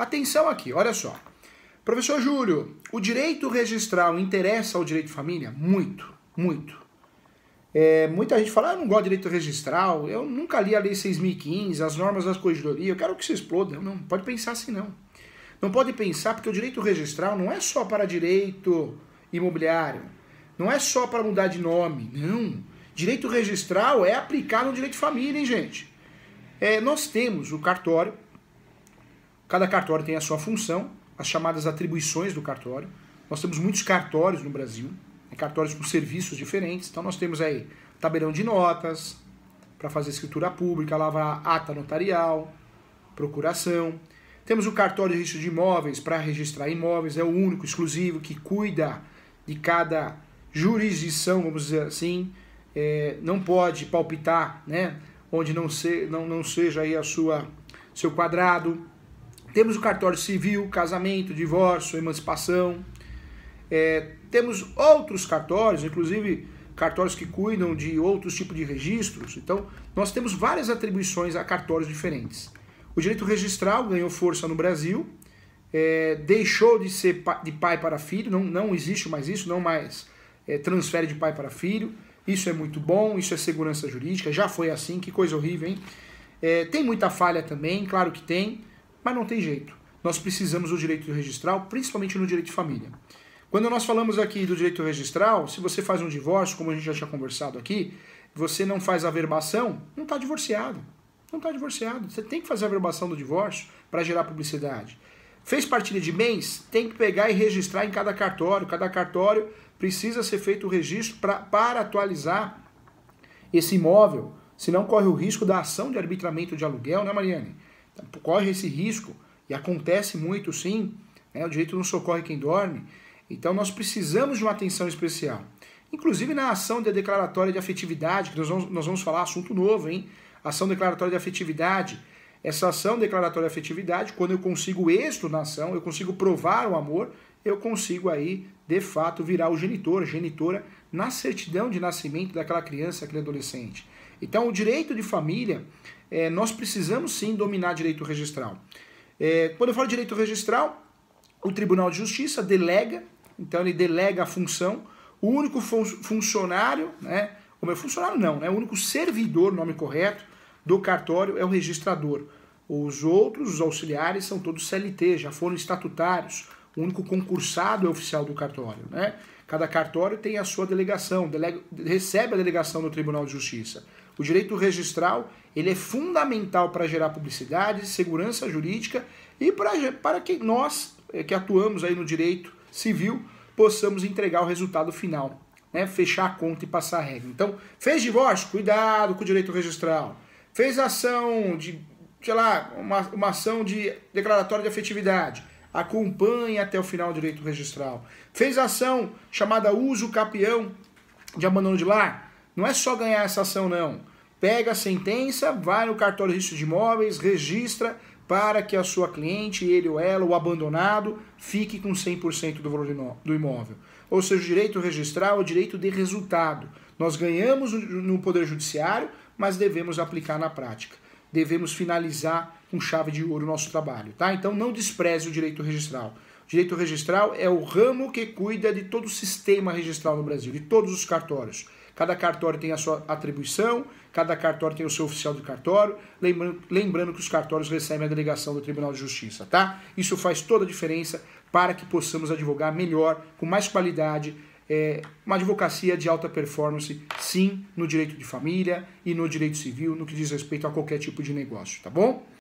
Atenção aqui, olha só. Professor Júlio, o direito registral interessa ao direito de família? Muito, muito. É, muita gente fala, ah, eu não gosto de direito registral, eu nunca li a Lei 6.015, as normas das corregedorias, eu quero que se exploda. Não, não pode pensar assim não. Não pode pensar porque o direito registral não é só para direito imobiliário, não é só para mudar de nome, não. Direito registral é aplicar no direito de família, hein, gente? É, nós temos o cartório, cada cartório tem a sua função, as chamadas atribuições do cartório. Nós temos muitos cartórios no Brasil, né, cartórios com serviços diferentes. Então nós temos aí tabelão de notas, para fazer escritura pública, lavar ata notarial, procuração. Temos o cartório de registro de imóveis para registrar imóveis, é o único, exclusivo, que cuida de cada jurisdição, vamos dizer assim. É, não pode palpitar, né? Onde não, se, não, não seja aí a sua seu quadrado. Temos o cartório civil, casamento, divórcio, emancipação. É, temos outros cartórios, inclusive cartórios que cuidam de outros tipos de registros. Então, nós temos várias atribuições a cartórios diferentes. O direito registral ganhou força no Brasil, é, deixou de ser de pai para filho, não, não existe mais isso, não mais é, transfere de pai para filho. Isso é muito bom, isso é segurança jurídica, já foi assim, que coisa horrível, hein? É, tem muita falha também, claro que tem, mas não tem jeito. Nós precisamos do direito registral, principalmente no direito de família. Quando nós falamos aqui do direito registral, se você faz um divórcio, como a gente já tinha conversado aqui, você não faz a verbação, não está divorciado. Não está divorciado. Você tem que fazer a verbação do divórcio para gerar publicidade. Fez partilha de bens? Tem que pegar e registrar em cada cartório. Cada cartório precisa ser feito o registro pra, para atualizar esse imóvel. Senão corre o risco da ação de arbitramento de aluguel, né, Mariane? Corre esse risco, e acontece muito sim. Né? O direito não socorre quem dorme. Então nós precisamos de uma atenção especial. Inclusive na ação de declaratória de afetividade, que nós vamos, nós vamos falar assunto novo, hein? Ação declaratória de afetividade. Essa ação declaratória de afetividade, quando eu consigo êxito na ação, eu consigo provar o amor, eu consigo aí, de fato, virar o genitor, genitora, na certidão de nascimento daquela criança, aquele adolescente. Então, o direito de família, é, nós precisamos sim dominar direito registral. É, quando eu falo direito registral, o Tribunal de Justiça delega então ele delega a função. O único fun funcionário, né, como é funcionário não, né, o único servidor, nome correto, do cartório é o registrador. Os outros, os auxiliares, são todos CLT, já foram estatutários. O único concursado é oficial do cartório. Né? Cada cartório tem a sua delegação, delega, recebe a delegação do Tribunal de Justiça. O direito registral ele é fundamental para gerar publicidade, segurança jurídica e para, para que nós, eh, que atuamos aí no direito civil possamos entregar o resultado final, né? fechar a conta e passar a regra. Então, fez divórcio? Cuidado com o direito registral. Fez ação de, sei lá, uma, uma ação de declaratória de afetividade. Acompanhe até o final o direito registral. Fez ação chamada uso capião de abandono de lar? Não é só ganhar essa ação, não. Pega a sentença, vai no cartório de registro de imóveis, registra, para que a sua cliente, ele ou ela, o abandonado, fique com 100% do valor do imóvel. Ou seja, o direito registral é o direito de resultado. Nós ganhamos no Poder Judiciário, mas devemos aplicar na prática. Devemos finalizar com chave de ouro o nosso trabalho. Tá? Então não despreze o direito registral. O direito registral é o ramo que cuida de todo o sistema registral no Brasil, de todos os cartórios. Cada cartório tem a sua atribuição, cada cartório tem o seu oficial do cartório, lembrando, lembrando que os cartórios recebem a delegação do Tribunal de Justiça, tá? Isso faz toda a diferença para que possamos advogar melhor, com mais qualidade, é, uma advocacia de alta performance, sim, no direito de família e no direito civil, no que diz respeito a qualquer tipo de negócio, tá bom?